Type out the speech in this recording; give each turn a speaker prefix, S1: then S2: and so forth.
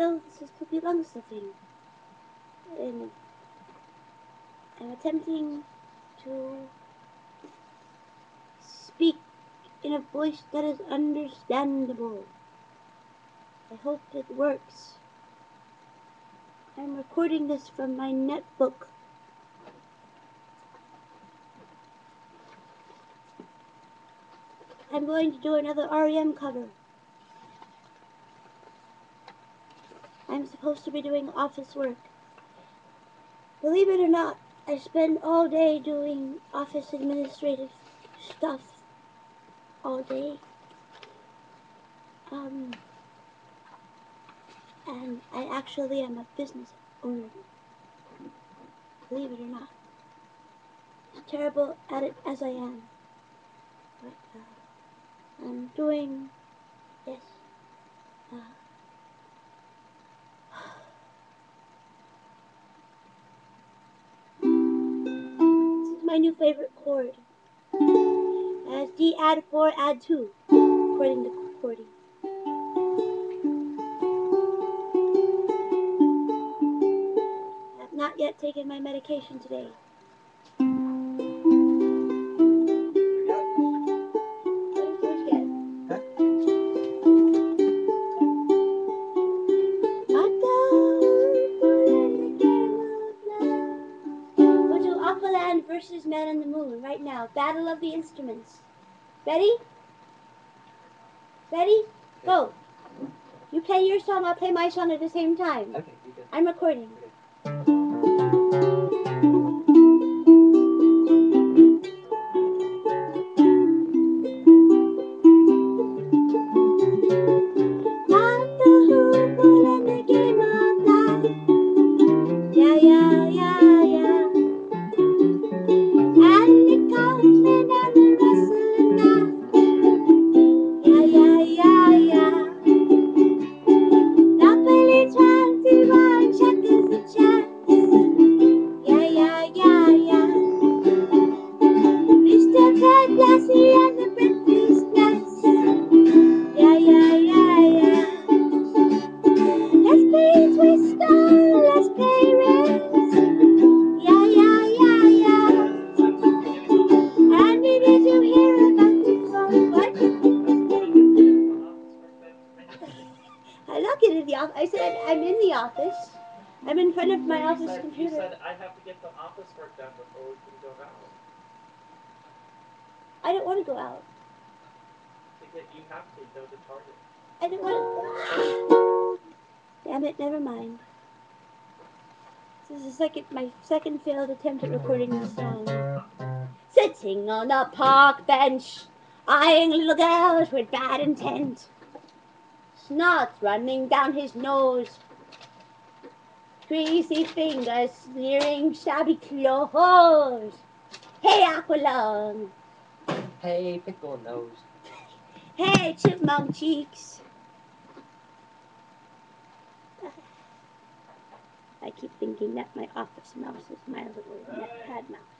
S1: this is Poopy Lungstuffing. And I'm attempting to speak in a voice that is understandable. I hope it works. I'm recording this from my netbook. I'm going to do another REM cover. I'm supposed to be doing office work. Believe it or not, I spend all day doing office administrative stuff. All day. Um, and I actually am a business owner. Believe it or not. As terrible at it as I am. But, uh, I'm doing, yes, uh, my new favorite chord. As D add 4 add 2, according to chording. I have not yet taken my medication today. Aqualung versus Man on the Moon right now. Battle of the Instruments. Ready? Ready? Go. You play your song, I'll play my song at the same time.
S2: Okay, you.
S1: I'm recording. Not I'm not getting the office. I said I'm in the office. I'm in front of my office
S3: said, You said I have to get the office work done before we can go out.
S1: I don't want to go out.
S3: You have to go to Target.
S1: I don't want to. Damn it! Never mind. This is the second, my second failed attempt at recording this song. Sitting on a park bench, eyeing little girls with bad intent. Snot running down his nose. Greasy fingers smearing shabby clothes. Hey, Aqualung!
S2: Hey, pickle nose.
S1: Hey, chipmunk cheeks! I keep thinking that my office mouse is my little netpad mouse.